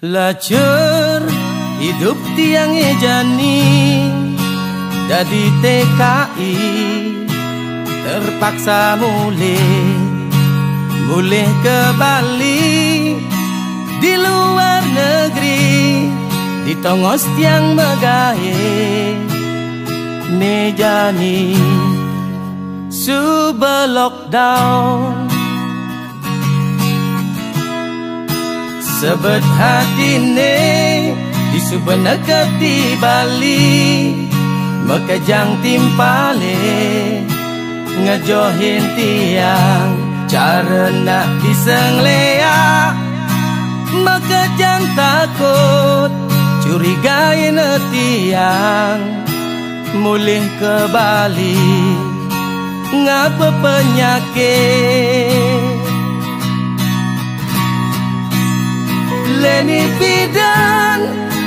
Lacur hidup tiang jani Jadi TKI terpaksa mulai Mulai ke Bali di luar negeri Di tongos tiang megahe Nejani Suba lockdown Sebet hati ne di subeneket di Bali. Mekejang timpale Ngejohin tiang. Cara nak disenglea Mekejang takut Curigain tiang. Mulih ke Bali. Ngapa penyakit Leni bidan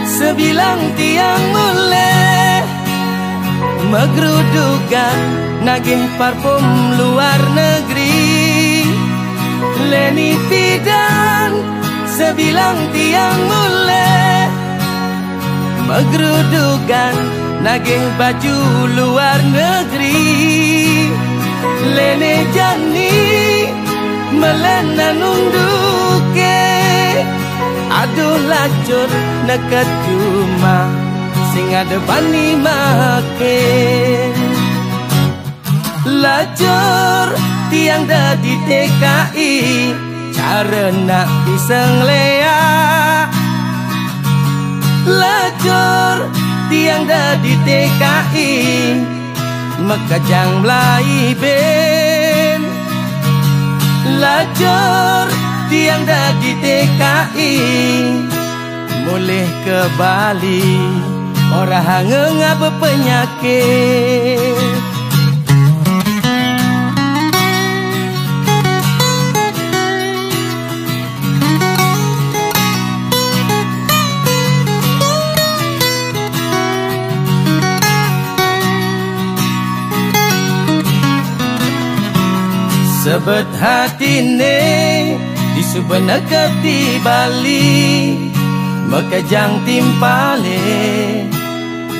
sebilang tiang mulai. Megrudukan nagih parfum luar negeri. Leni bidan sebilang tiang mulai. Megrudukan nagih baju luar negeri. Leni jani melena nunduke Aduh lacur nekat cuma Sing ada bani makin Lacur tiang dah di Cara nak disenglea Lacur tiang dah di TKI Mekajang Melayu ben. Lacur tiang dah di TKI Boleh ke Bali Orang ngengap penyakit. Sebet hati nih di sebenar di Bali Mekejang timpale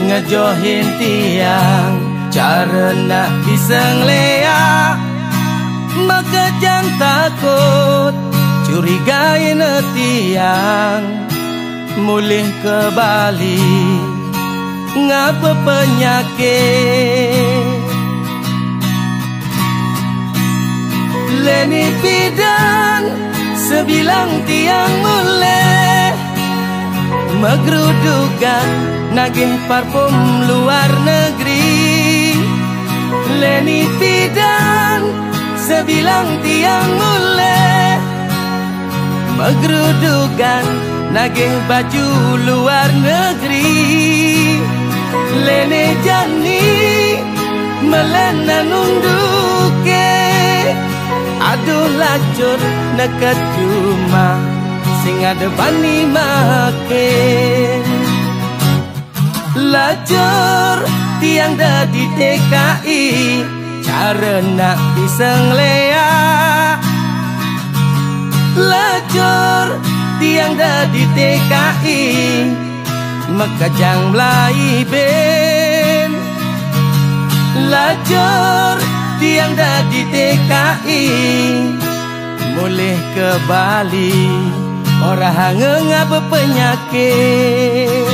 Ngejohin tiang. Cara nak disenglea Mekejang takut Curigain tiang. Mulih ke Bali Ngapa penyakit? Leni bidan sebilang tiang mulai Megrudukan nagih parfum luar negeri. Leni Pidan sebilang tiang mulai Megrudukan nagih baju luar negeri. Leni Jani melena nunduke Aduh lacur nekat cuma Sing ada bani makin Lacur tiang dah di Cara nak disenglea Lacur tiang dah di TKI Mekajang Melayu ben. Lacur tiang dah di TKI Boleh ke Bali Orang ngengap penyakit